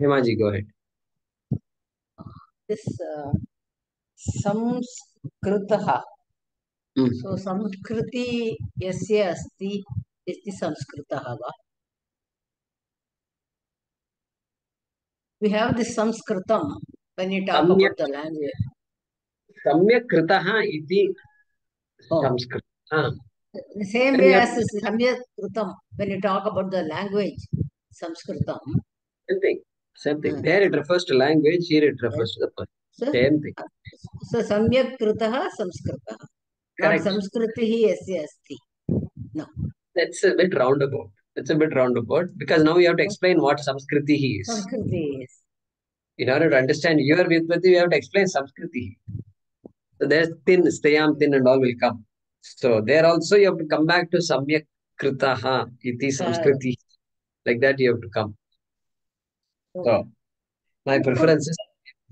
Hemaji, go ahead. this uh, संस्कृतः Mm. so संस्कृति यस्य अस्ति इति संस्कृतः वा we have this संस्कृतं when you talk Samyak- about the language Samyak kritah iti Oh. Sanskrit. Ah, the same Then way we have- as this samyak kritam when you talk about the language sanskritam same thing. Same thing. There it refers to language, here it refers to the person. Same thing. So, samyak kritaha samskritaha. Correct. Samskritihi yes, asti. No. That's a bit roundabout. That's a bit roundabout because now you have to explain what samskritihi is. Samskriti is. In order to understand your Vyutpati, you have to explain samskritihi. So there's thin, stayam, thin and all will come. So there also you have to come back to samyak kritaha iti samskriti. Like that you have to come. So my preference is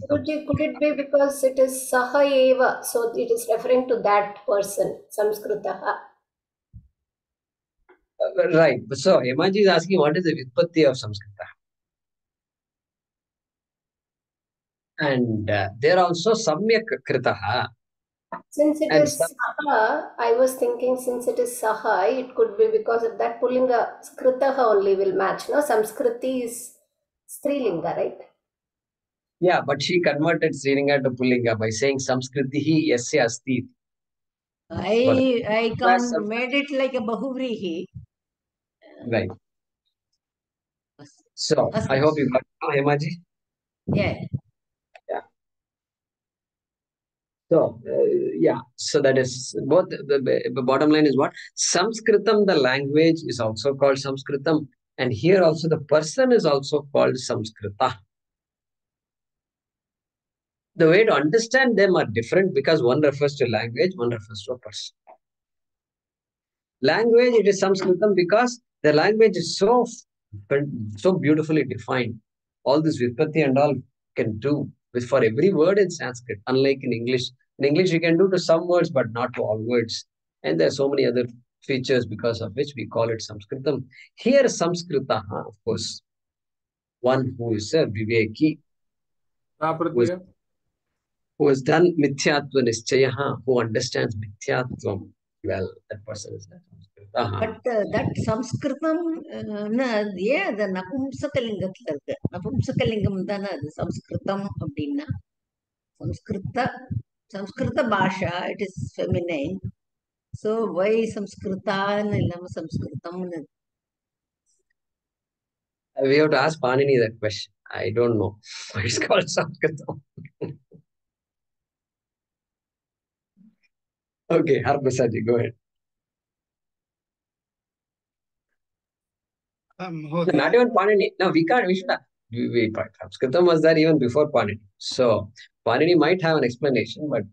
Could it, could it be because it is Saha Eva, so it is referring to that person, Samskritaha. uh, right. So Hemaji is asking what is the Vyutpatti of Samskrita? And uh, there also Samyak Kritaha. Since it And is Saha, I was thinking since it is Saha, it could be because of that Pullinga, Skritaha only will match. No, Samskriti is Strilinga, right? Yeah, but she converted Strilinga to Pullinga by saying Samskritihi yasya asti. I I can some- made it like a bahuvrihi Right. So As- I hope you got it now, Hemaji. yeah So uh, yeah, so that is both. The, the, the bottom line is what Sanskritam, the language, is also called Sanskritam, and here also the person is also called Samskrita. The way to understand them are different because one refers to language, one refers to a person. Language, it is Sanskritam because the language is so so beautifully defined. All this Vyutpatti and all can do with for every word in Sanskrit, unlike in English. In English, you can do to some words, but not to all words. And there are so many other features because of which we call it Sanskritam. Here, Samskrita, of course, one who is a Viveki, Prapratyaya. who has done Mithyatva Nischayaha, who understands Mithyatvam well, that person is a Samskrita. but uh, that Sanskrit uh, ன்னு அது ஏன் அது நபும்சகலிங்கத்துல இருக்கு நபும்சகலிங்கம் தானே அது சம்ஸ்கிருதம் அப்படின்னா சம்ஸ்கிருத சம்ஸ்கிருத பாஷா it is feminine So, why வை சம்ஸ்கிருதான்னு இல்லாம சம்ஸ்கிருதம்னு We have to ask Panini that question. I don't know. It's called Sanskritam. okay, Harprasadji, go ahead. Um, okay. Not even Panini. No, we can't. We should. Wait, Sanskritam was there even before Panini. So, Panini might have an explanation, but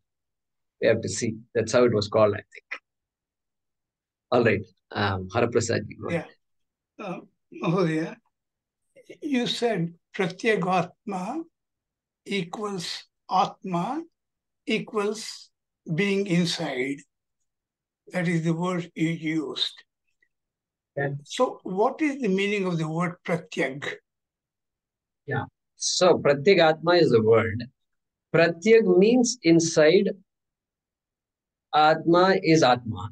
we have to see. That's how it was called, I think. All right. Um, Haraprasadji, go ahead. uh, Mahodaya, you said Pratyagatma equals Atma equals being inside. That is the word you used. Okay. So, what is the meaning of the word Pratyag? Yeah. So Pratyagatma is the word. Pratyag means inside. Atma is Atma.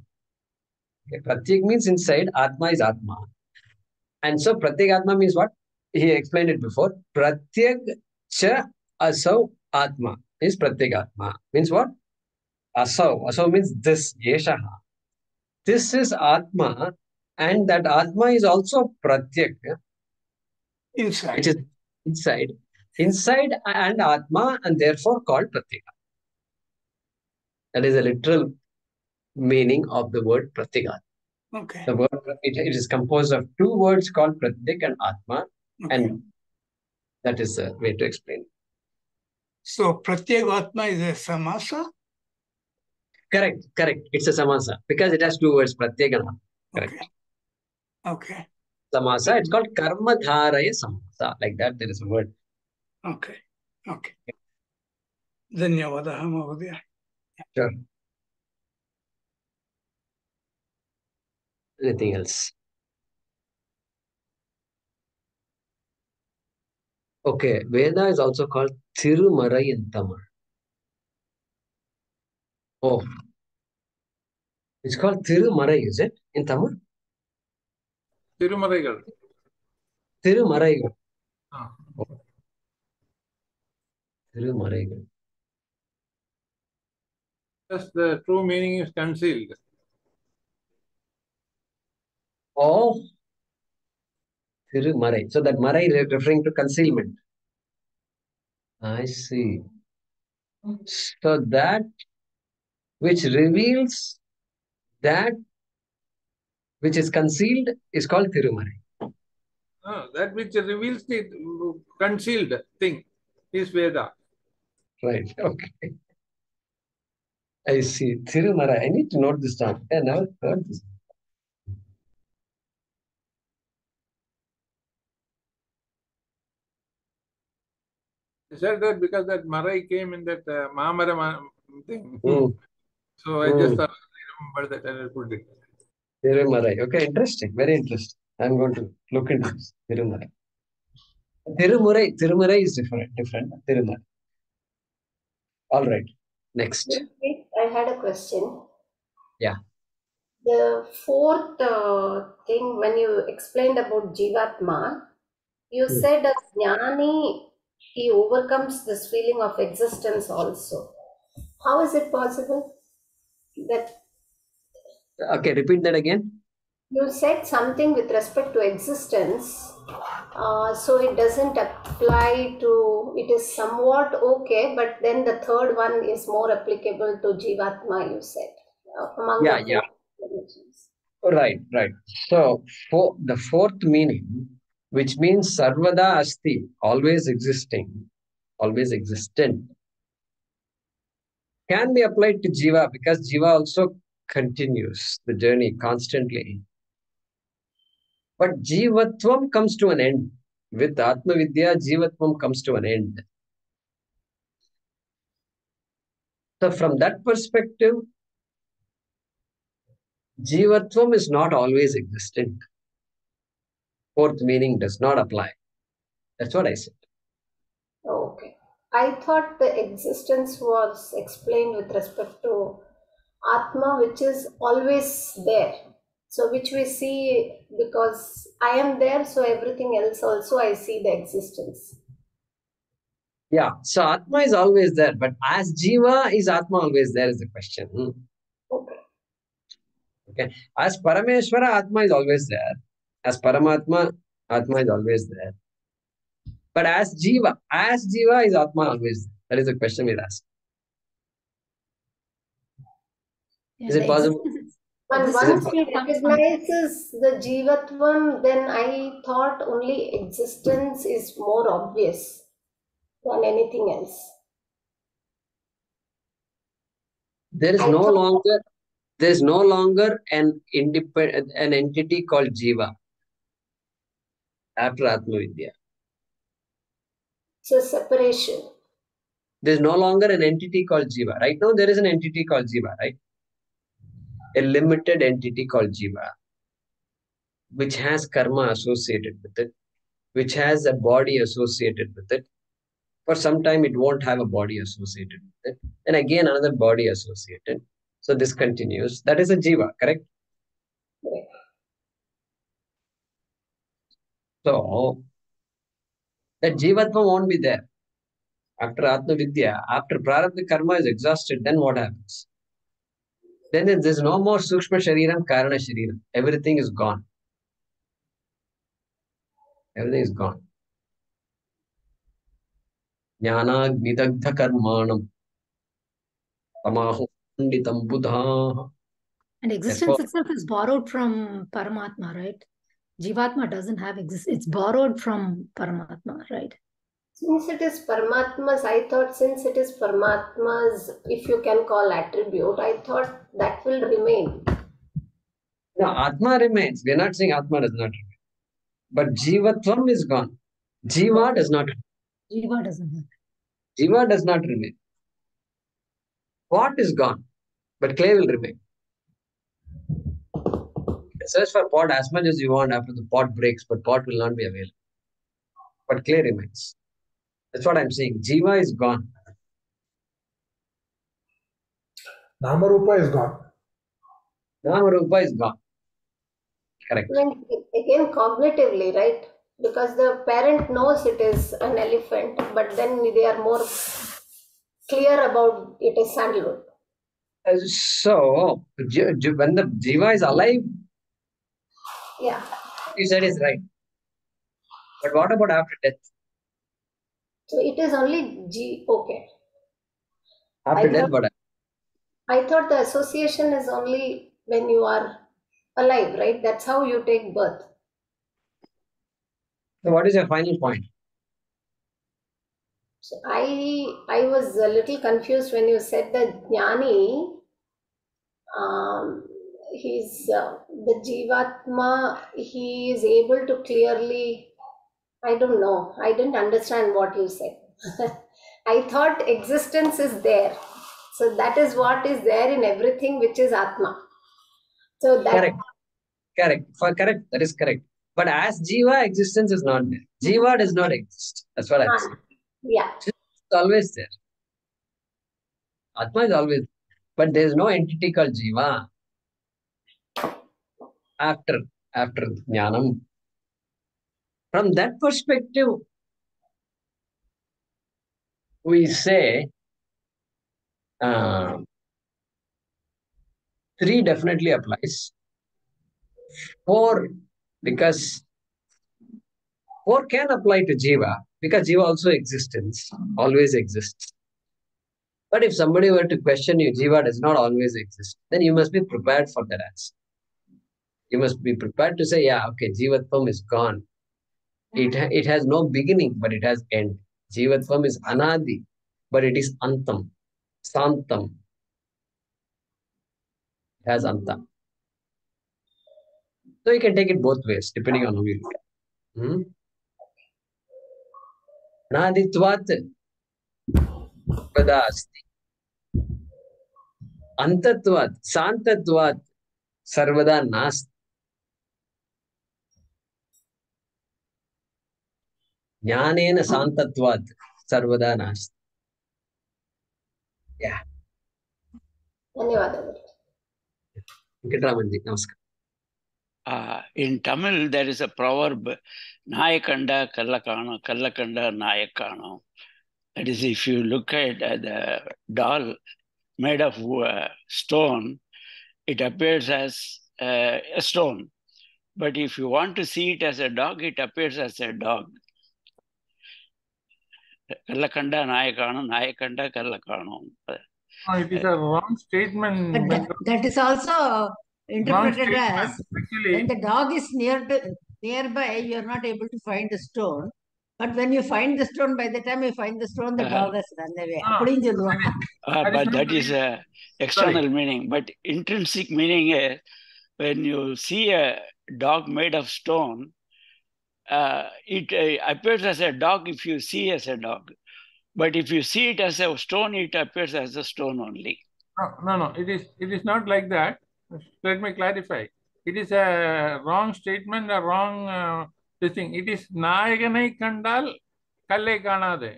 Okay, Pratyag means inside. Atma is Atma. And so Pratyag Atma means what? He explained it before. Pratyag cha asau Atma is Pratyag Atma. Means what? Asau. Asau means this. Yeshaha. This is Atma. And that Atma is also Pratyag, Inside. which is inside. Inside and Atma, and therefore called Pratyeka. That is a literal meaning of the word Pratigat. Okay. The word it, it is composed of two words called Pratyag and Atma, okay. and that is a way to explain. So Pratyagatma is a samasa. Correct, correct. It's a samasa because it has two words, Pratyag and Atma. Correct. Okay. okay. Samasa. It's called karma dharaya samasa. Like that, there is a word. Okay. Okay. Dhanyavadaha Mahodaya. Sure. Anything else? Okay, Veda is also called Thirumarai in Tamil. Oh, it's called Thirumarai, is it? In Tamil? Tirumaraigal. Thirumaraigal. Ah. Thirumaraigal. Just the true meaning is concealed. Oh, Thirumarai. So that Marai re- referring to concealment. I see. So that which reveals that which is concealed is called Thirumarai. Ah, that which reveals the concealed thing is Veda. Right. Okay. I see. Thirumarai. I need to note this down. I never heard this. He said that because that Marai came in that uh, Mahamara thing. Hmm. So I just thought I remember that and I put it. Thirumarai. Okay, interesting. Very interesting. I'm going to look into this. Thirumarai. Tirumurai. Tirumurai is different. Different. Tirumurai. All right. Next. I had a question. Yeah. The fourth uh, thing, when you explained about Jivatma, you Hmm. said a jnani, he overcomes this feeling of existence also. How is it possible that Okay, repeat that again. you said something with respect to existence, uh, so it doesn't apply to, it is somewhat okay, but then the third one is more applicable to Jivatma, you said. uh, among Yeah, the yeah. dimensions. Right, right. So for the fourth meaning, which means sarvada asti, always existing, always existent, can be applied to jiva because jiva also continues the journey constantly. But jivatvam comes to an end. With Atma Vidya, jivatvam comes to an end. So from that perspective, jivatvam is not always existent. Fourth meaning does not apply. That's what I said. Okay. I thought the existence was explained with respect to Atma, which is always there. So, which we see because I am there, so everything else also I see the existence. Yeah, so Atma is always there, but as Jiva, is Atma always there is the question. Hmm. Okay. As Parameshwara, Atma is always there. As Paramatma, Atma is always there. But as Jiva, as Jiva is Atma always there. That is the question we ask. Yeah, Is it possible? And once he recognizes the Jivatvam, then I thought only existence is more obvious than anything else. There is I no longer there is no longer an independent an entity called Jiva after Atma Vidya. It's a separation. There is no longer an entity called Jiva. Right now, there is an entity called Jiva, right? A limited entity called Jiva, which has karma associated with it, which has a body associated with it. For some time, it won't have a body associated with it. And again, another body associated. So this continues. That is a Jiva? Correct. So that Jivatma won't be there. After Atma Vidya, after Prarabdha Karma is exhausted, then what happens? Then there's no more Sukshma Shariram, Karana Shariram. Everything is gone. Everything is gone. Jnanagnidagdha karmanam. Tamaho panditam buddha. And existence Therefore- itself is borrowed from Paramatma, right? Jivatma doesn't have exist. It's borrowed from Paramatma, right? Since it is Paramatma's, I thought since it is Paramatma's, if you can call attribute, I thought that will remain. No, Atma remains. We're not saying Atma does not remain. But Jivatvam is gone. Jiva does not Jiva doesn't have. Jiva does not remain. Pot is gone, but clay will remain. Search for pot as much as you want after the pot breaks, but pot will not be available. But clay remains. That's what I'm saying. Jiva is gone. Namarupa is gone. Namarupa is gone. Correct. I mean, again, cognitively, right? Because the parent knows it is an elephant, but then they are more clear about it is sandalwood. So, ji- ji- when the Jiva is alive, Yeah. you said is right. But what about after death? So it is only G. Okay. After I death, thought- what? I thought the association is only when you are alive, right? That's how you take birth. So, what is your final point? So I I was a little confused when you said that Jnani, um, he's uh, the Jivatma, he is able to clearly, I don't know, I didn't understand what you said. I thought existence is there. So that is what is there in everything which is Atma. So that Correct. Correct. For correct. That is correct. But as Jiva, existence is not there. Jiva does not exist. That's what I'm Ah, saying. yeah. It's always there. Atma is always there. But there is no entity called Jiva. After after Jnanam. From that perspective, we say uh, three definitely applies. Four, because four can apply to Jiva, because Jiva also existence, always exists. But if somebody were to question you, Jiva does not always exist, then you must be prepared for that answer. You must be prepared to say, yeah, okay, Jivatvam is gone. It, ha- it has no beginning, but it has end. Jivatvam is anadi, but it is antam, santam. It has anta. So you can take it both ways, depending on who you look at. Hmm? Anaditvatpada asti. Antatvat, santatvat, sarvada ജ്ഞാനേന സാന്തത്വാത് സർവദാ നാസ്തി ವೆಂಕಟರಾಮನ್ಜಿ ನಮಸ್ಕಾರ in Tamil there is a proverb ನಾಯ ಕಂಡ ಕಲ್ಲ ಕಾಣೋ ಕಲ್ಲ ಕಂಡ ನಾಯ ಕಾಣೋ that is if you look at the doll made of stone it appears as stone but if you want to see it as a dog it appears as a dog as a dog. Kallakanda Nayakano, Nayakanda Kallakano. No, it is a wrong statement. But that, that is also Wrong interpreted statement. as when Actually, the dog is near to nearby, you are not able to find the stone. But when you find the stone, by the time you find the stone, the Uh, dog has run away. Ah, அப்படின்னு சொல்லுவாங்க. Uh, That is but not that is very- a external meaning. But intrinsic meaning is when you see a dog made of stone, uh, it uh, appears as a dog if you see as a dog. But if you see it as a stone, it appears as a stone only. no, no, no. It is it is not like that. Let me clarify. It is a wrong statement, a wrong uh, this thing. It is நாயகனை கண்டால் கல்லை காணாது.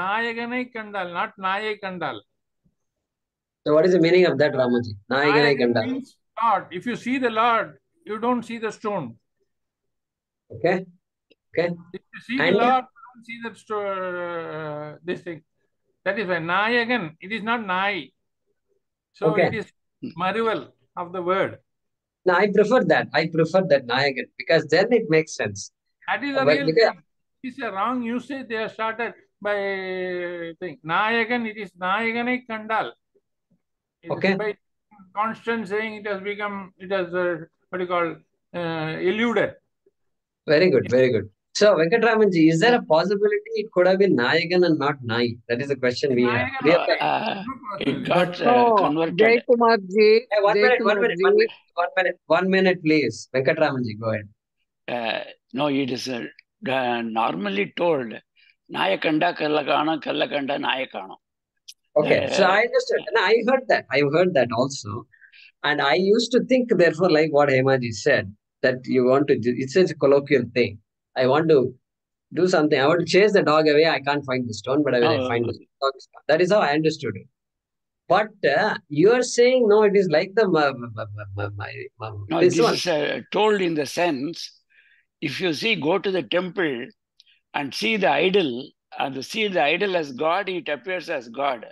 நாயகனை கண்டால், not நாயை கண்டால். So what is the meaning of that, Ramaji? Nayaganai Nayagan Kanda. means Lord. If you see the Lord, you don't see the stone. Okay? Okay? See the And- Lord, don't see that sto- uh, this thing. That is a why again. it is not Nai. So Okay. it is Marival of the word. No, I prefer that. I prefer that Nayagan because then it makes sense. That is the But real because- It's a wrong usage. They are started by thing. Nayagan, it is Nayaganai Kandal. It Okay. By constant saying, it has become, it has, uh, what do you call, uh, eluded. Very good, very good. So, Venkatramanji, is there a possibility it could have been Nayagan and not Nai? That is the question we have. We have uh, it got uh, converted. Jay Kumar ji, Hey, one Jay minute, one minute, one minute, one minute, one minute, please. Venkatramanji, go ahead. Uh, no, it is uh, uh, normally told Nayakanda Kallakana, Kallakanda Nayakana. Okay, so Uh, I understood. And I heard that. I heard that also. And I used to think, therefore, like what Hemaji said, that you want to, it's such a colloquial thing. I want to do something. I want to chase the dog away. I can't find the stone, but I find the dog, that is how I understood it. But uh, you are saying no, it is like the my, my, my, No, this this one. is uh, told in the sense if you see, go to the temple and see the idol, and see the idol as God, it appears as God.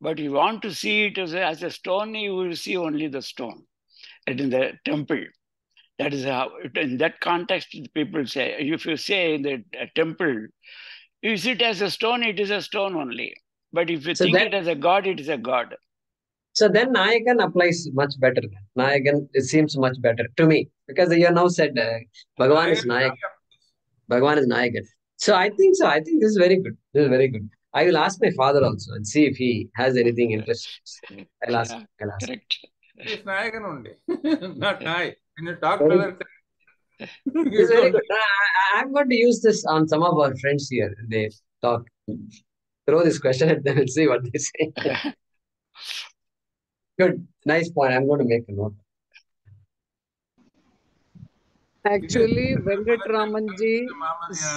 But you want to see it as a, as a stone, you will see only the stone. And in the temple, that is how, in that context, people say, if you say in the uh, temple, you see it as a stone, it is a stone only. But if you So think that- it as a God, it is a God. So then Nayakan applies much better. Nayakan it seems much better to me because you have now said uh, Bhagavan is Nayak. Bhagavan is Nayakan. So I think so. I think this is very good. This is very good. I will ask my father also and see if he has anything interesting. I'll ask. Yeah, I'll ask. correct. It is Nayakan only, not Nai. When you talk Very to other you This is very good. I, I- I'm going to use this on some of our friends here. They talk. Throw this question at them and see what they say. Good. Nice point. I'm going to make a note. Actually, Venkatramanji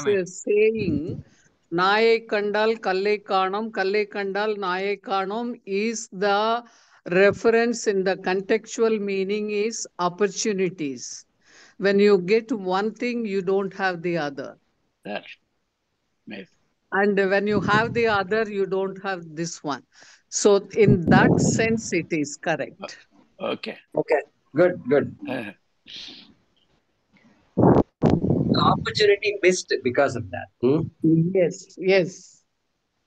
is saying Naye Kandal Kalle Kanam, Kalle Kandal Naye Kanam is the reference in the contextual meaning is opportunities. When you get one thing, you don't have the other. That. Maybe. And when you have the other, you don't have this one. So in that sense, it is correct. Okay. Okay. Good. Good. Uh, The opportunity missed because of that. Hmm? Yes, yes.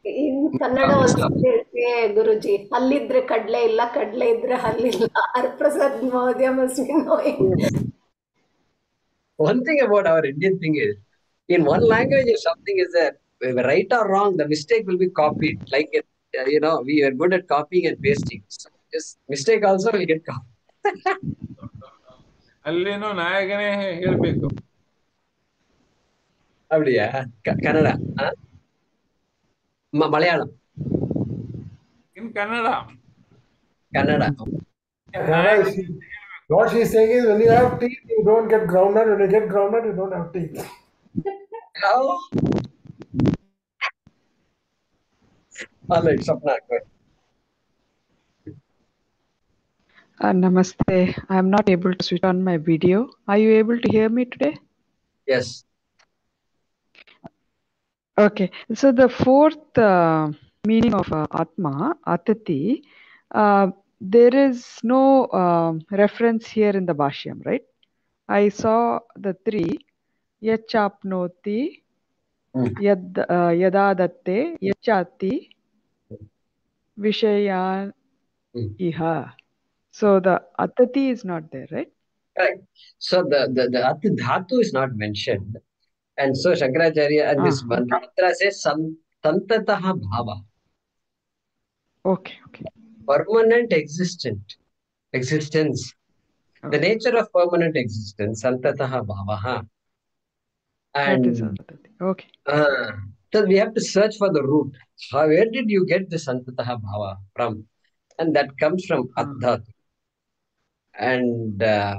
In Kannada ಒಂದು ಹೇಳ್ತೆ ಗುರುಜಿ ಹಲ್ಲಿದ್ರೆ ಕಡ್ಲೆ ಇಲ್ಲ ಕಡ್ಲೆ ಇದ್ರೆ ಹಲ್ಲಿಲ್ಲ ಹರಪ್ರಸಾದ್ ಮಹೋದಯ must be knowing. One thing about our Indian thing is, in one language, if something is there, whether right or wrong, the mistake will be copied. Like, it, uh, you know, we are good at copying and pasting. So this mistake also will get copied. ಅಲ್ಲಿನೂ ನಾಯಕನೇ ಹೇಳ್ಬೇಕು அப்படியா க- in Kannada. Kannada. Kannada she, what she's saying is when you have teeth, you don't get grounded. When you get grounded, you don't have teeth. How? All right, Sapna, go Uh, namaste. I am not able to switch on my video. Are you able to hear me today? Yes. Okay. So the fourth uh, meaning of uh, Atma, Atati, uh, there is no um reference here in the Bhashyam, right? I saw the three Yachapnoti, Hmm. Yad, uh, Yadadatte, Yachati, Vishayan Hmm. Iha. So the Atati is not there, right? Right. So the, the, the Ati Dhatu is not mentioned. And so Shankaracharya and this Ah, mantra says san- Santataha Bhava, Okay, okay. permanent existent existence. The nature of permanent existence, Santataha Bhavaha. And. Okay. uh, so we have to search for the root. How, where did you get the Santataha Bhava from? And that comes from Ah. Adhatu. And uh,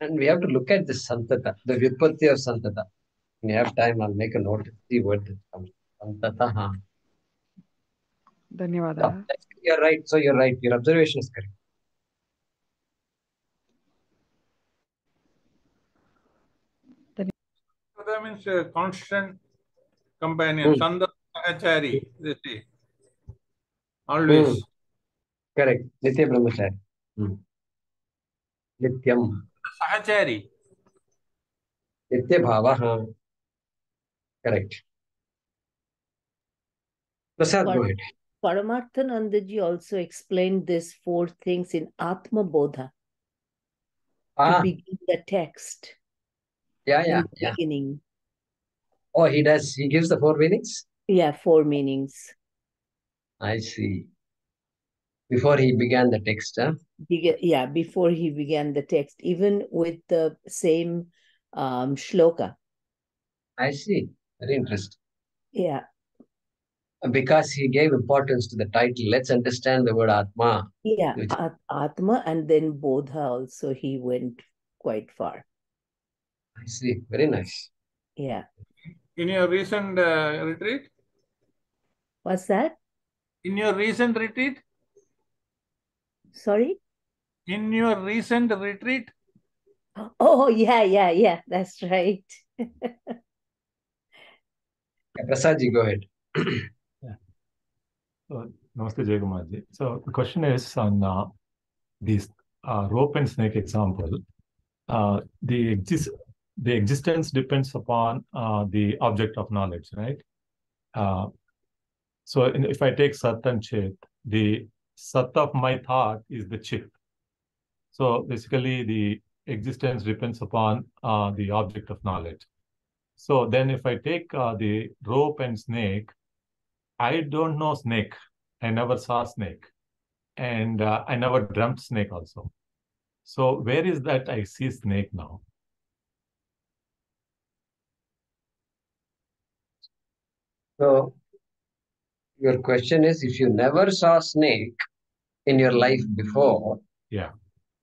and we have to look at the Santata, the Vyutpatti of Santata. When you have time, I'll make a note, see where that comes from. Santataha. So, Dhanyavada. that's- you're right. So you're right. Your observation is correct. That means uh, constant companion. Sanda Sahachari, they say. Always. Hmm. Correct. Nitya Brahmachari. Hmm. Nityam. Sahachari. Nitya Bhavaha. Correct. Prasad, go But- ahead. Paramarthanandaji also explained these four things in Atma Bodha to Ah, begin the text yeah, in yeah, the yeah. beginning. Oh, he does. He gives the four meanings? Yeah, four meanings. I see. Before he began the text, huh? Bega- Yeah, before he began the text, even with the same um, shloka. I see. Very interesting. Yeah, Because he gave importance to the title. Let's understand the word Atma. yeah, Which- At- Atma and then Bodha also he went quite far. I see. Very nice. Yeah. In your recent uh, retreat? What's that? In your recent retreat? Sorry? In your recent retreat? Oh, yeah, yeah, yeah, that's right. Prasadji, go ahead. So, Namaste Jaykumarji. So the question is on uh, this uh, rope and snake example. Uh, the exist the existence depends upon uh, the object of knowledge, right? Uh, so in, if I take Sat and Chit, the Sat of my thought is the Chit. So basically, the existence depends upon uh, the object of knowledge. So then, if I take uh, the rope and snake, I don't know snake. I never saw snake, and uh, I never dreamt snake also. So where is that I see snake now? So your question is if you never saw snake in your life before, Yeah.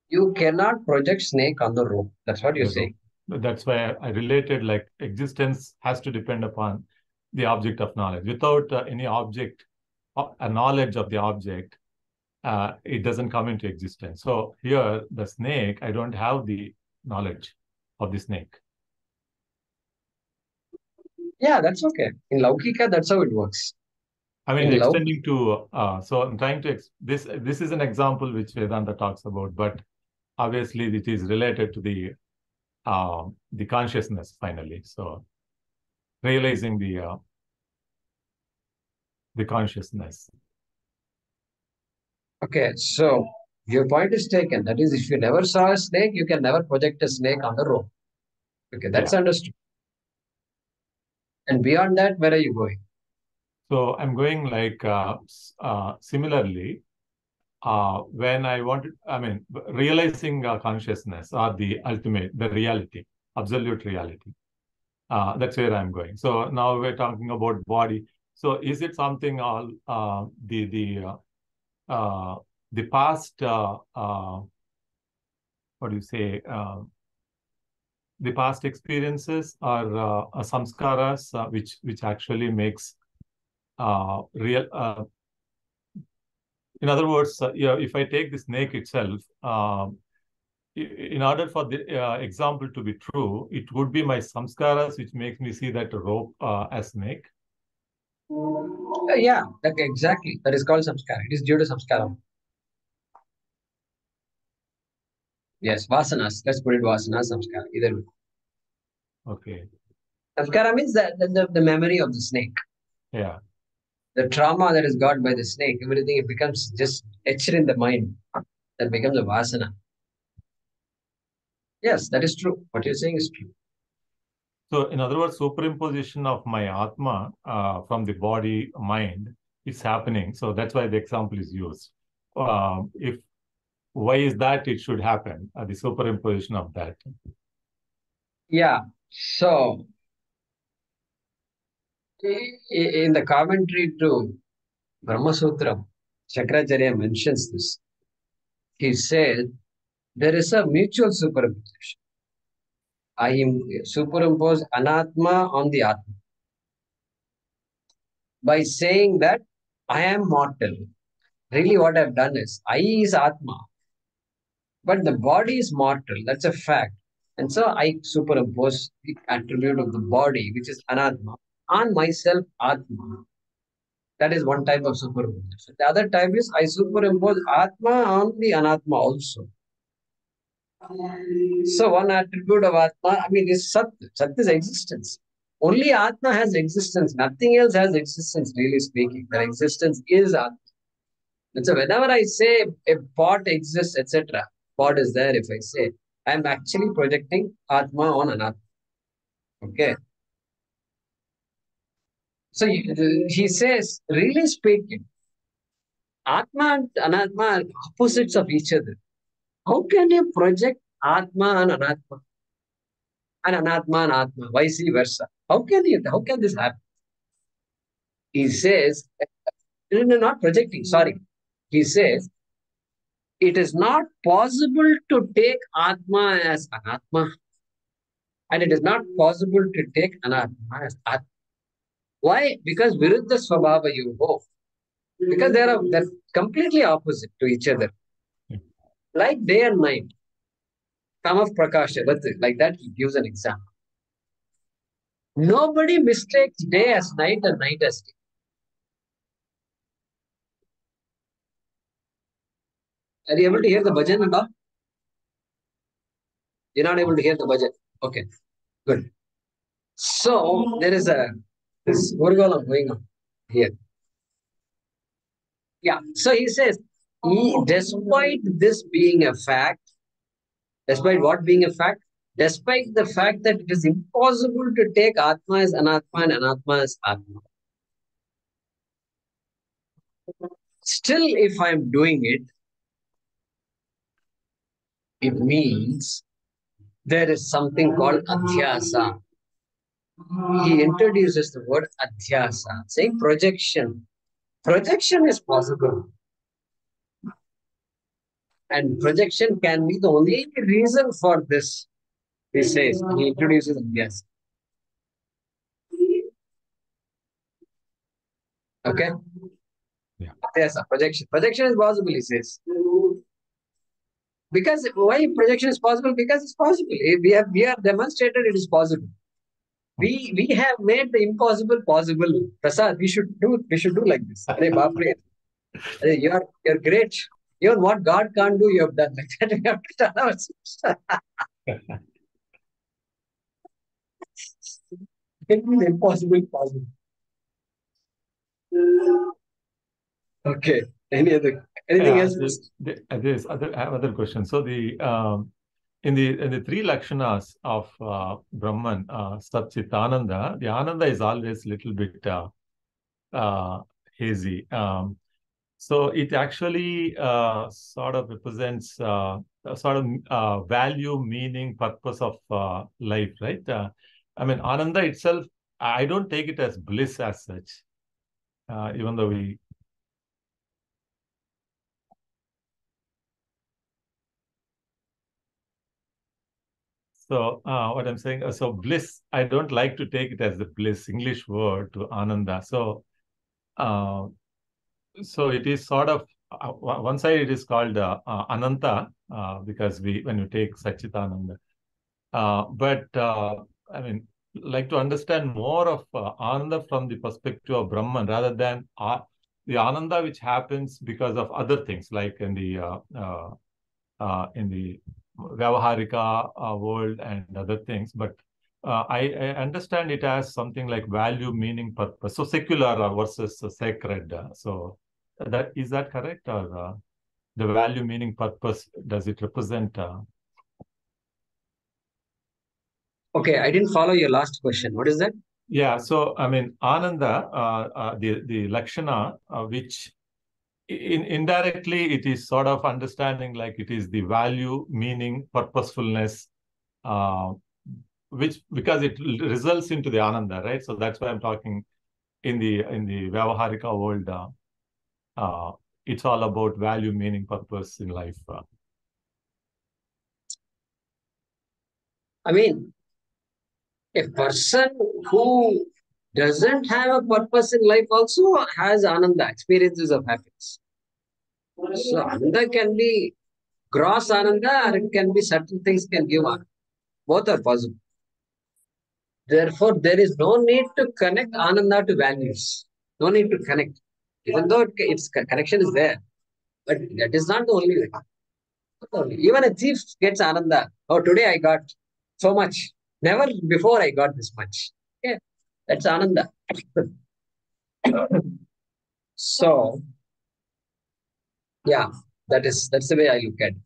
you cannot project snake on the rope. That's what you're saying. That's why I- I related like existence has to depend upon the object of knowledge. Without uh, any object, uh, a knowledge of the object, uh, it doesn't come into existence. So here, the snake, I don't have the knowledge of the snake. Yeah, that's okay. In Laukika, that's how it works. I mean, In extending to uh, so I'm trying to ex this. This is an example which Vedanta talks about, but obviously it is related to the uh, the consciousness finally. So realizing the uh, the consciousness. Okay, so your point is taken. That is, if you never saw a snake, you can never project a snake on the rope. Okay, that's Yeah. understood. And beyond that, where are you going? So I'm going like uh, uh, similarly. Uh, when I wanted, I mean, realizing uh, consciousness or the ultimate, the reality, absolute reality. Uh, that's where I'm going. So now we're talking about body. So is it something all uh, the the the past? What do you say? The past experiences are samskaras, which which actually makes uh, real. Uh, in other words, uh, yeah, if I take the snake itself, um, in order for the uh, example to be true, it would be my samskaras which makes me see that rope uh, as snake. Yeah, that, exactly. That is called samskara. It is due to samskara. Yes, vasanas. Let's put it vasanas, samskara. Either way. Okay. Samskara means the, the, the memory of the snake. Yeah. The trauma that is got by the snake, everything it becomes just etched in the mind. That becomes a vasana. Yes, that is true. What you're saying is true. So, in other words, superimposition of my atma uh, from the body mind is happening. So that's why the example is used. Um, if why is that it should happen? Uh, the superimposition of that. Yeah. So in the commentary to Brahma Sutra, Shankaracharya mentions this. He said there is a mutual superimposition. I superimpose anatma on the atma by saying that I am mortal. Really, what I've done is I is atma, but the body is mortal. That's a fact. And so I superimpose the attribute of the body, which is anatma, on myself, atma. That is one type of superimposition. The other type is I superimpose atma on the anatma also. So one attribute of Atma, I mean, is Sat. Sat is existence. Only Atma has existence. Nothing else has existence, really speaking. Their existence is Atma. And so whenever I say a pot exists, etc., pot is there, if I say, I'm actually projecting Atma on Anatma. Okay. So he says, really speaking, Atma and Anatma are opposites of each other. How can you project Atma and Anatma? And Anatma and Atma, vice versa. How can you, how can this happen? He says, no, no, not projecting, sorry. He says, it is not possible to take Atma as Anatma. And it is not possible to take anatma as atma. Why? Because viruddha swabhava yoho. Because they are they're completely opposite to each other. Like day and night. Tamav prakasha, like that he gives an example. Nobody mistakes day as night and night as day. Are you able to hear the bhajan and all? You're not able to hear the bhajan. Okay, good. So there is a this Gurgalam going on here. Yeah, so he says, he, oh. despite this being a fact, despite what being a fact, despite the fact that it is impossible to take Atma as Anatma and Anatma as Atma. Still, if I'm doing it, it means there is something called adhyasa. He ah. introduces the word adhyasa, saying hmm. projection. Projection is possible. And projection can be the only reason for this. He hmm. says, he introduces adhyasa. Okay? Yeah. Adhyasa, projection. Projection is possible, he says. Because why projection is possible? Because it's possible. We have we have demonstrated it is possible. We we have made the impossible possible. Prasad, we should do we should do like this. Are Bapre. You're you're great. Even what God can't do, you have done like that. We have to tell ourselves. Making impossible possible. Okay. Any other anything Yeah, else? this, the- uh, there's other I have other question. So the um, in the in the three lakshanas of uh, Brahman, uh, Satchitananda, the Ananda is always a little bit uh, uh, hazy. Um, so it actually uh, sort of represents uh, sort of uh, value, meaning, purpose of life, right? I mean, Ananda itself, I don't take it as bliss as such, even though we So uh, what I'm saying, uh, so bliss, I don't like to take it as the bliss, English word to Ananda. So, uh, so it is sort of uh, one side it is called uh, Ananta because we when you take Satchitananda. Uh, but I mean, like to understand more of Ananda from the perspective of Brahman rather than the Ananda which happens because of other things like in the in the Vyavaharika uh, world and other things. But uh, I, I understand it as something like value, meaning, purpose. So secular versus sacred. so that is that correct, or uh, the value, meaning, purpose does it represent? Uh, Okay, I didn't follow your last question. What is that? yeah. So I mean, Ananda, uh, uh, the the Lakshana, uh, which in, indirectly it is sort of understanding like it is the value, meaning, purposefulness, uh, which because it results into the Ananda, right? So that's why I'm talking in the in the Vyavaharika world. Uh, uh, it's all about value, meaning, purpose in life. Uh, I mean, a person who doesn't have a purpose in life also has ananda, experiences of happiness. So ananda can be gross ananda or it can be certain things can give ananda. Both are possible. Therefore, there is no need to connect ananda to values. No need to connect. Even though it, its connection is there. But that is not the only way. Even a thief gets ananda. Oh, today I got so much. Never before I got this much. Yeah, that's ananda. so, yeah, that is that's the way I look at it.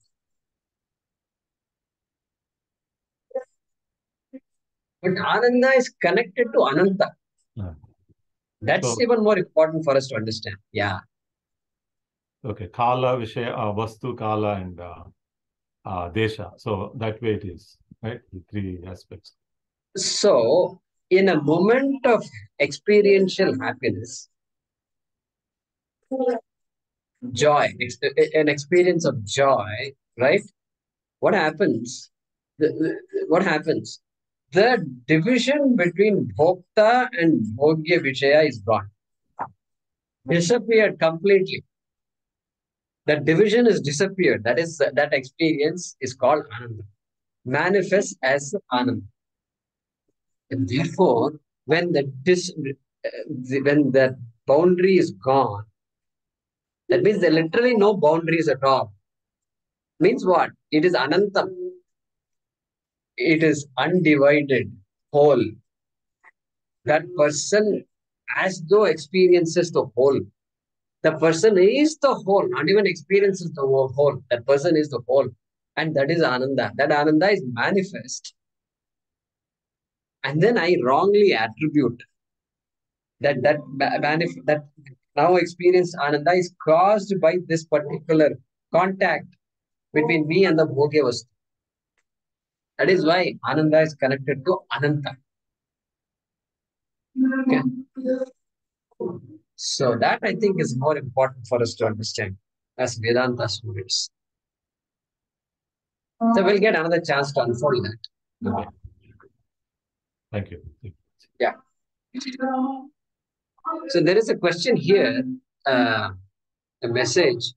But ananda is connected to ananta. Yeah. That's So- even more important for us to understand. Yeah. okay, Kala, Vishaya, uh, Vastu, Kala, and uh, uh, Desha. So that way it is, right? The three aspects. So, in a moment of experiential happiness, joy, an experience of joy, right? What happens? The- what happens? the division between Bhokta and Bhogya Vishaya is gone. Disappeared completely. That division is disappeared. That is that experience is called Ananda. Manifests as Ananda. And therefore, when the dis, uh, when the boundary is gone, that means there are literally no boundaries at all. Means what? It is Anantam. It is undivided, whole. That person, as though experiences the whole. The person is the whole, not even experiences the whole. That person is the whole. And that is Ananda. That Ananda is manifest. And then I wrongly attribute that that that now experience Ananda is caused by this particular contact between me and the Bhogya Vastu. That is why Ananda is connected to Ananta. Okay. So that I think is more important for us to understand as Vedanta students. So we'll get another chance to unfold that. Okay. Thank you. Yeah. So there is a question here, uh, a message.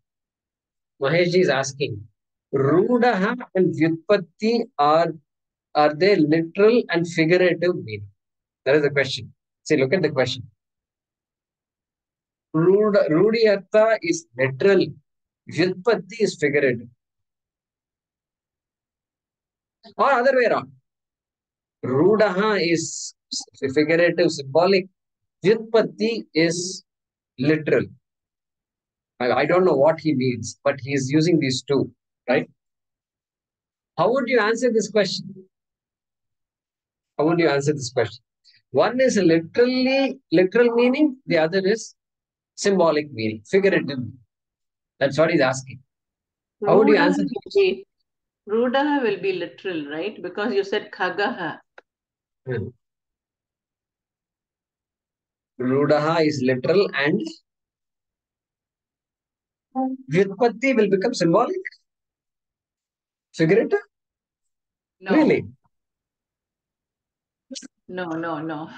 Maheshji is asking, Rudaha and Vyutpatti are, are they literal and figurative meaning? That is the question. See, look at the question. Ruda, Rudi Artha is literal. Vyutpatti is figurative. Or other way around. Rudaha is figurative, symbolic. Vyutpatti is literal. I, I don't know what he means, but he is using these two, right? How would you answer this question? How would you answer this question? One is literally literal meaning, the other is symbolic meaning, figurative. That's what he's asking. How would you answer? be- Rudaha will be literal, right? Because you said khagaha. Hmm. Rudaha is literal and Vyutpatti will become symbolic, figurative. No, Really? no, no, no.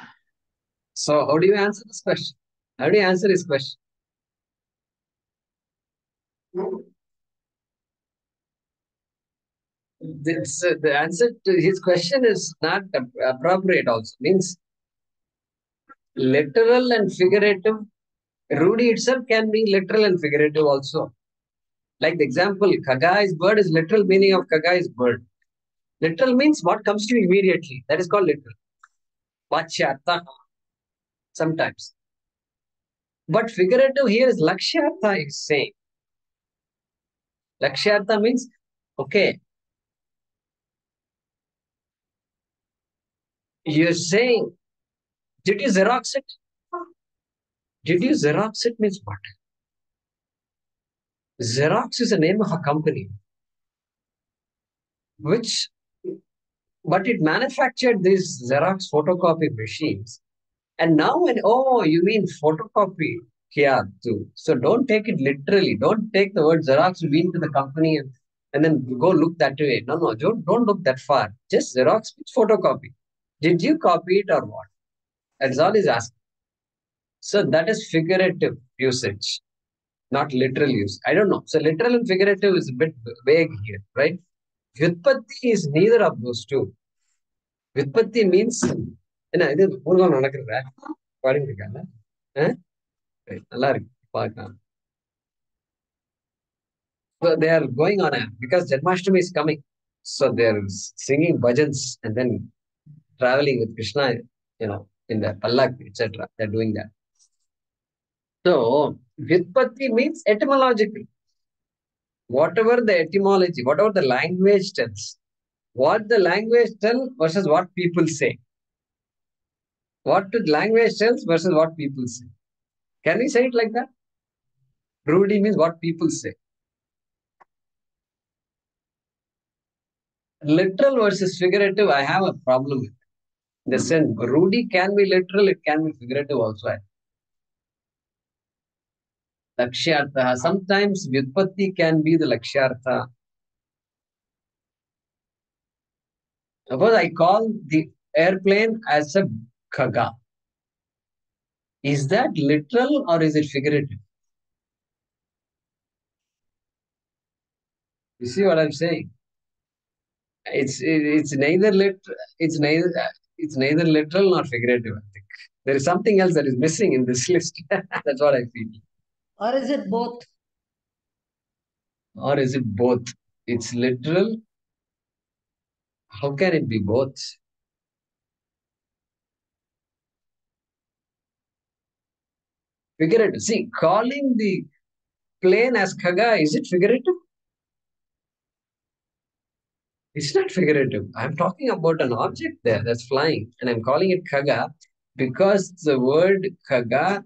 So how do you answer this question? How do you answer this question? This, uh, the answer to his question is not appropriate also. Means literal and figurative. Rudi itself can be literal and figurative also. Like the example, Kaga is bird is literal meaning of Kaga is bird. Literal means what comes to you immediately. That is called literal. Vachyartha. Sometimes. But figurative here is Lakshyartha is saying. Lakshyartha means, okay, you're saying, did you Xerox it? Did you Xerox it means what? Xerox is the name of a company which, but it manufactured these Xerox photocopy machines. And now, when, oh, you mean photocopy? Yeah, too. So don't take it literally. Don't take the word Xerox mean to the company and, and then go look that way. No, no, don't, don't look that far. Just Xerox means photocopy. Did you copy it or what? That's all he's asking. So that is figurative usage, not literal use. I don't know. So literal and figurative is a bit vague here, right? Vyutpatti is neither of those two. Vyutpatti means என்ன இது முருகன் நடக்கிறத பாடிட்டு இருக்காங்க அஹ்? சரி, நல்லா இருக்கு பார்க்கலாம் So they are going on a because Janmashtami is coming. So they're singing bhajans and then traveling with Krishna, you know, in the Pallak, etc. They're doing that. So Vyutpatti means etymologically. Whatever the etymology, whatever the language tells, what the language tells versus what people say. What the language tells versus what people say. Can we say it like that? Rudi means what people say. Literal versus figurative, I have a problem with. The hmm. sense, Rudi can be literal, it can be figurative also. Lakshyartha. Sometimes Vyutpatti can be the Lakshyartha. Suppose I call the airplane as a khaga. Is that literal or is it figurative? You see what I'm saying? It's it, it's neither lit it's neither it's neither literal nor figurative. I think there is something else that is missing in this list. That's what I feel. Or is it both? Or is it both? It's literal. How can it be both? Figurative. See, calling the plane as khaga, is it figurative? It's not figurative. I'm talking about an object there that's flying, and I'm calling it kaga because the word kaga,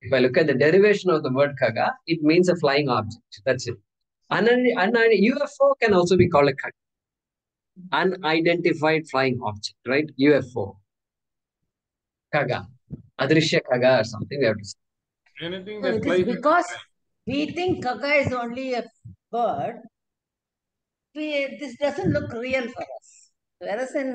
if I look at the derivation of the word kaga, it means a flying object. That's it. And An, an, UFO can also be called a khaga. Unidentified flying object, right? UFO. Kaga. Adrishya khaga or something we have to say. Anything that it flies. because we think kaga is only a bird. We, this doesn't look real for us. Whereas in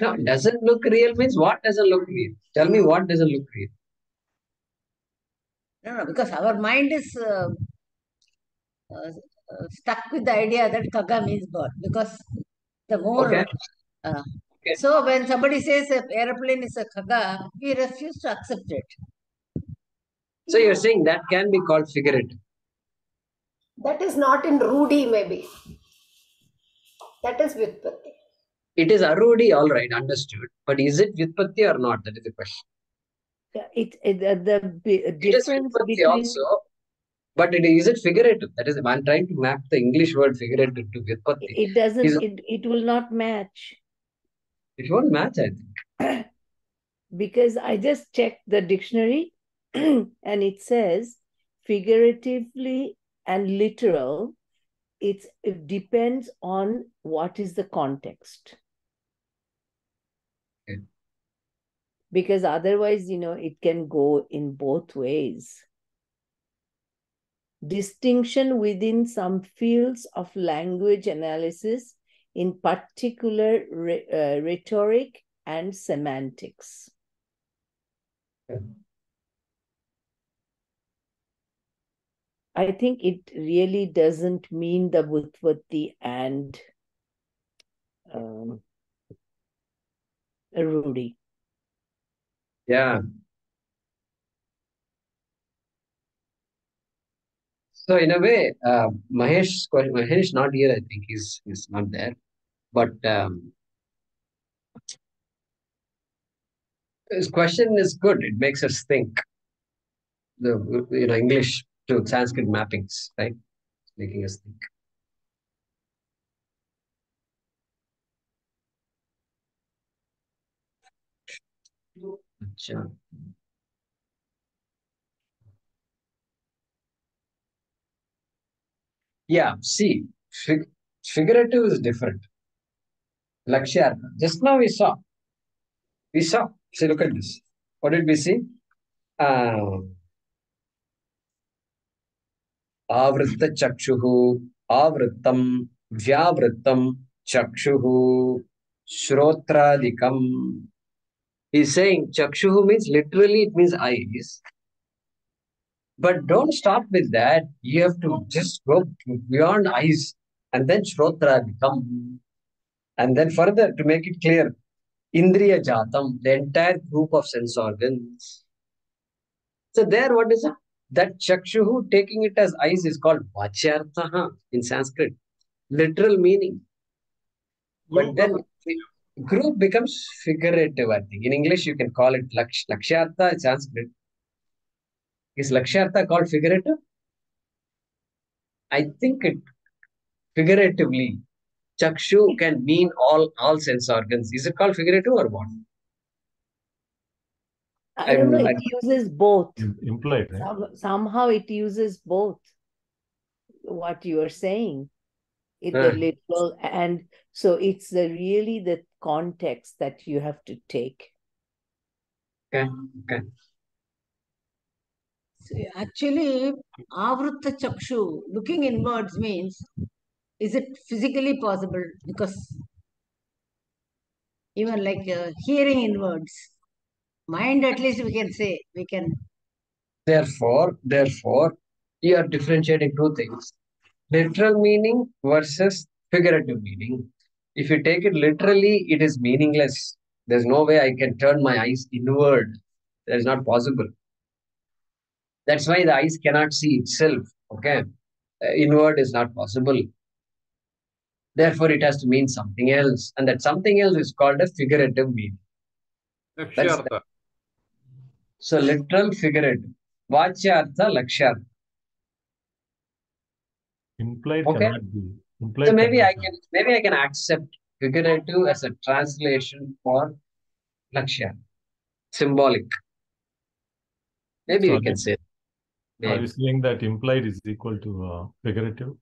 No, doesn't look real means what doesn't look real? Tell me what doesn't look real. no, no, because our mind is uh, uh, stuck with the idea that kaga means bird. Because the more Okay. uh, Okay. so when somebody says an airplane is a kaga, we refuse to accept it. So you're saying that can be called figurative. That is not in Rudi, maybe. That is Vyutpatti. It is Arudi, all right, understood. But is it Vyutpatti or not? That is the question. Yeah, It, it the, the bi- It is difference Vyutpatti between also, but it is it figurative? That is, I'm trying to map the English word figurative to Vyutpatti. it doesn't Is- it, it will not match It won't match, I think. because I just checked the dictionary and it says figuratively and literal it's it depends on what is the context Okay. because otherwise you know it can go in both ways distinction within some fields of language analysis in particular rhe- uh, rhetoric and semantics Okay. I think it really doesn't mean the Vyutpatti and um, Rudi. Yeah. So in a way, uh, Mahesh, Mahesh not here. I think he's he's not there. But um, his question is good. It makes us think. The you know English to Sanskrit mappings, right? It's making us think. Yeah, see, fig figurative is different. Lakshyartha. Just now we saw. We saw. See, look at this. What did we see? Um, आवृत्त चक्षुः आवृत्तं व्यावृत्तं चक्षुः श्रोत्रादिकम् He's saying chakshuhu means literally it means eyes. But don't stop with that. You have to just go beyond eyes and then shrotraadikam. And then further to make it clear, indriya jatam, the entire group of sense organs. So there, what is it? that chakshuhu, taking it as eyes, is called vachyartha in Sanskrit. Literal meaning. But then group becomes figurative, I think. In English, you can call it laksh, lakshyartha in Sanskrit. Is lakshyartha called figurative? I think it figuratively. Chakshu can mean all all sense organs. Is it called figurative or what? I don't know, it uses both. Im- Implied, right? Some, somehow it uses both. What you are saying. It the Hmm. literal and so it's the really the context that you have to take. Okay, okay. See, actually, avrutta chakshu, looking inwards means Is it physically possible? Because even like uh, hearing in words, mind at least we can say, we can. Therefore, therefore, you are differentiating two things. Literal meaning versus figurative meaning. If you take it literally, it is meaningless. There's no way I can turn my eyes inward. That is not possible. That's why the eyes cannot see itself. Okay. Uh, inward is not possible. Therefore, it has to mean something else. And that something else is called a figurative meaning. That's Lakshyartha. the- so literal, figurative. Vachyartha, lakshyartha. Implied Okay. cannot be. Implied So maybe I can maybe I can accept figurative as a translation for lakshya, symbolic. Maybe So we can say. Are Maybe. you saying that implied is equal to uh, figurative?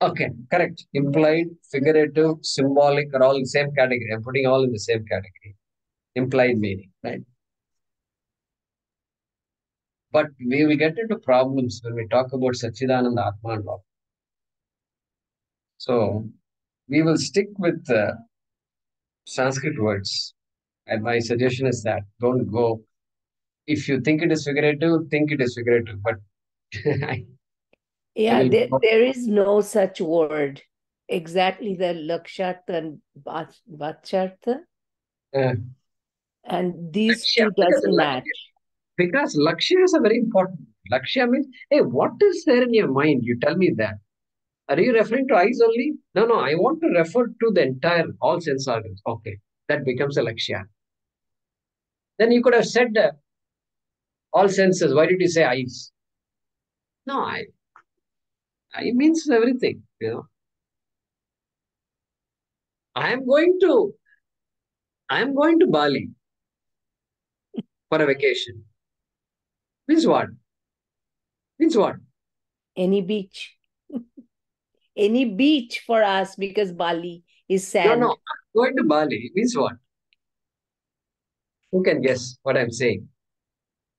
Okay, correct. Implied, figurative, symbolic are all in the same category. I'm putting all in the same category. Implied meaning, right? But we will get into problems when we talk about Sachidananda Atma and all. So we will stick with uh, Sanskrit words. And my suggestion is that don't go. If you think it is figurative, think it is figurative. But I Yeah, will there, there is no such word. Exactly the lakshartha and vach- vachartha. uh, And these two doesn't match. Because Lakshya is a very important. Lakshya means, hey, what is there in your mind? You tell me that. Are you referring to eyes only? No, no, I want to refer to the entire, all sense organs. Okay, that becomes a Lakshya. Then you could have said uh, all senses. Why did you say eyes? No, I, I means everything, you know. I am going to, I am going to Bali for a vacation. Means what? Means what? Any beach. Any beach for us because Bali is sad. No, no, I'm going to Bali means what? Who can guess what I'm saying?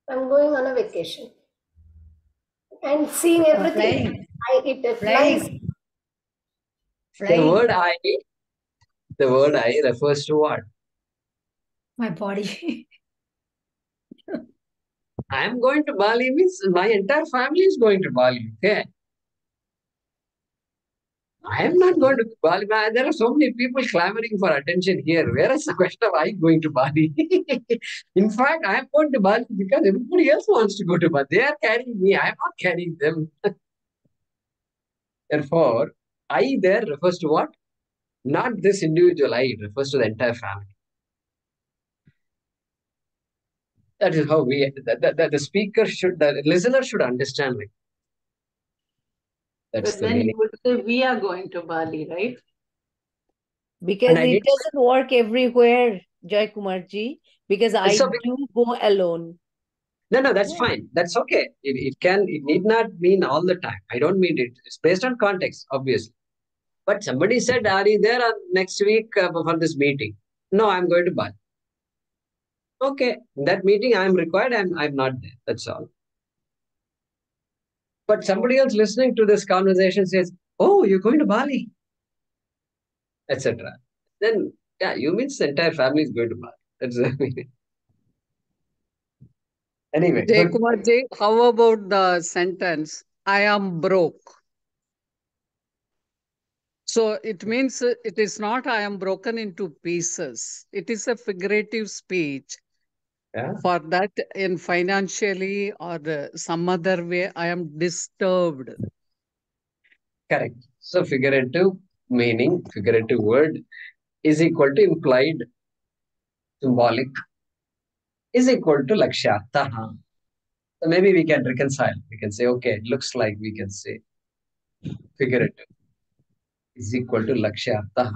I'm going on a vacation and seeing everything. Flying. I, it applies. Flying. The word I, the word I refers to what? My body. I'm going to Bali means my entire family is going to Bali. Okay. I am not going to Bali. There are so many people clamoring for attention here. Where is the question of I going to Bali? In fact, I am going to Bali because everybody else wants to go to Bali. They are carrying me. I am not carrying them. Therefore, I there refers to what? Not this individual I, refers to the entire family. That is how we, the, the, the- the speaker should, the listener should understand it. That's But the then meaning. you would say we are going to Bali, right? Because And it did doesn't work everywhere, Joy Kumarji, because I So be- do go alone. No, no, that's fine. That's okay. It, it can, it need not mean all the time. I don't mean it. It's based on context, obviously. But somebody said, Are you there on next week uh, for this meeting? No, I'm going to Bali. Okay, that meeting I'm required, I'm, I'm not there. That's all. But somebody else listening to this conversation says, Oh, you're going to Bali, etc. Then, yeah, you means the entire family is going to Bali. That's the meaning. Anyway, good. Jaykumar how about the sentence, I am broke? So it means it is not I am broken into pieces. It is a figurative speech. Yeah. For that, in financially or some other way, I am disturbed. Correct. So figurative meaning, figurative word is equal to implied, symbolic, is equal to lakshyartha. So maybe we can reconcile. We can say, okay, it looks like we can say figurative is equal to lakshyartha.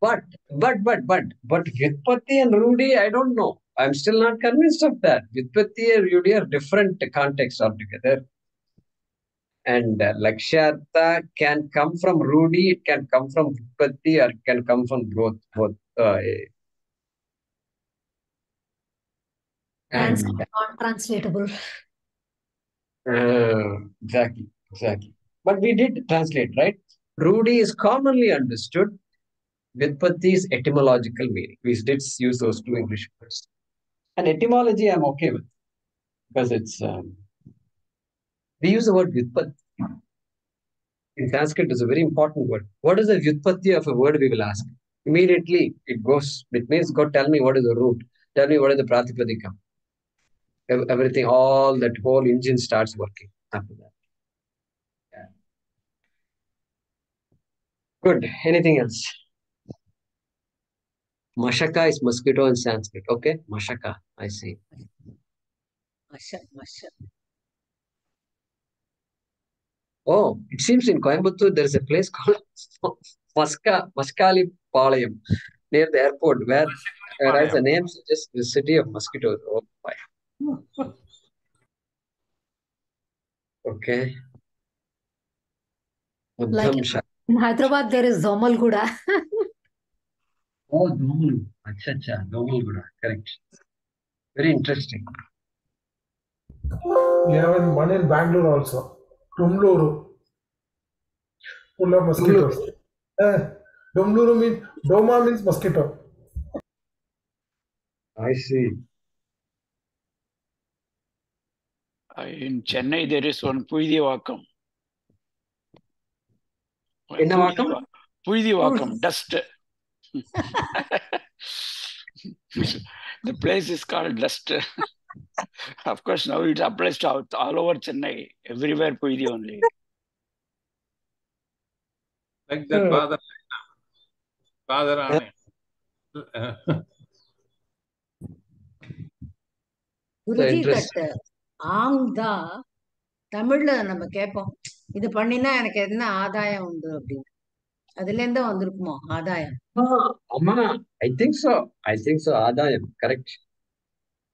But, but, but, but, but Vyutpatti and Rudi, I don't know. I'm still not convinced of that. Vyutpatti and Rudi are different contexts altogether. And uh, Lakshyartha can come from Rudi, it can come from Vyutpatti, or it can come from both. both uh, And and non-translatable. uh, exactly, exactly. But we did translate, right? Rudi is commonly understood. Vyutpatti is etymological meaning. We did use those two English words. And etymology, I'm okay with because it's um, we use the word Vyutpatti. In Sanskrit, is a very important word. What is the Vyutpatti of a word? We will ask. Immediately, it goes. It means, God, tell me what is the root. Tell me what is the Pratipadika. Everything, all that whole engine starts working after that. Yeah. Good. Anything else? Mashaka is mosquito in Sanskrit. Okay, Mashaka. I see. Masha, masha. Oh, it seems in Coimbatore there is a place called Maska Maskali Palayam near the airport where, whereas the name suggests the city of mosquitoes. Oh, my. Okay. Like Uddham Shah. in Hyderabad, there is Zomalguda. Oh, Domal. Acha, acha. Domalgura. Correct. Very interesting. We have in- one in Bangalore also. Tumluru. Full of mosquitoes. Eh, Dumluru means, Doma means mosquito. I see. Uh, in Chennai, there is one Puidivakam. Innavakam? Puidivakam, dust. The place is called dust. of course, now it applies to out- all over Chennai, everywhere Puidi only. Like that Hmm. father. Father Ane. Guruji interesting. That ஆங் தான் தமிழ்ல நம்ம கேட்போம் இது பண்ணினா எனக்கு என்ன ஆதாயம் உண்டு அப்படின்னு அதுல இருந்தா வந்திருக்குமோ? ஆதாயம். ஆமா. I think so I think so ஆதாயம். கரெக்ட்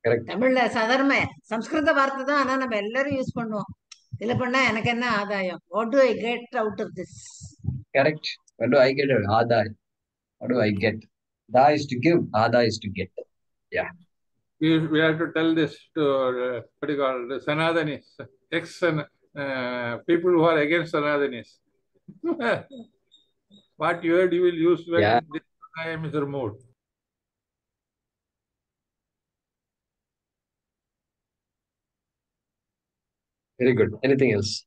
கரெக்ட் தமிழ்ல சாதாரண சம்ஸ்கிருத வார்த்தை தான். ஆனா நம்ம எல்லாரும் யூஸ் பண்ணுவோம். இல்ல பண்ணா எனக்கு என்ன ஆதாயம்? What do I get out of this correct what do I get ஆதாயம்? வாட் டு ஐ கெட் தா இஸ் டு கிவ் ஆதா is to get yeah We, we have to tell this to uh, what do you call the Sanadanis, ex uh, people who. what word you will use when Yeah. this time is removed? Very good. Anything else?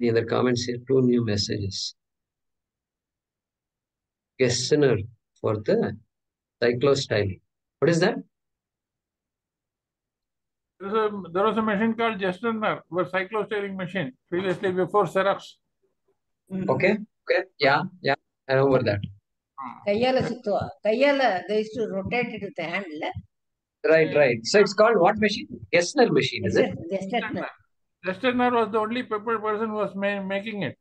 Any other comments here? Two new messages. Questioner for the cyclostyling. What is that? There was a, there was a machine called Gestetner, was cyclostyling machine, previously before Xerox. Okay yeah, yeah, I remember that. they used to rotate it with the handle Right, right. So it's called what machine? Gessner machine, is it? Gestetner. Gestetner was the only people person who was ma- making it.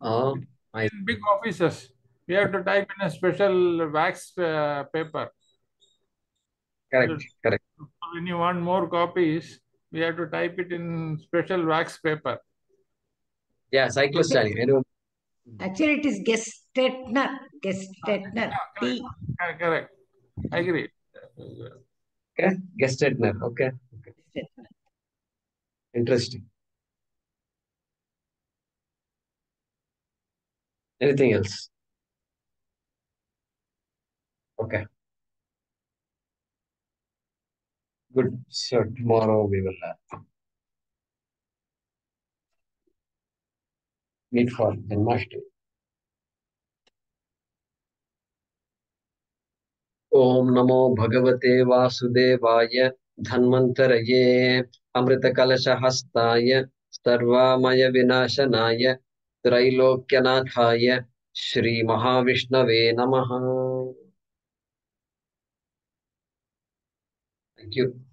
Oh, I... big offices. We have to type in a special wax uh, paper. Correct, correct. When you want more copies, we have to type it in special wax paper. Yeah, cyclostatic. I know. Actually, it is Gestetner. Gestetner. T. Uh, Correct. I agree. Okay. Gestetner. Okay. Okay. Interesting. Anything else? Okay. Good. So tomorrow we will uh, meet for Janmashtami. ॐ नमो भगवते वासुदेवाय, धन्वन्तरये, अमृतकलशहस्ताय सर्वामयविनाशनाय त्रैलोक्यनाथाय, श्रीमहाविष्णवे नमः Thank you.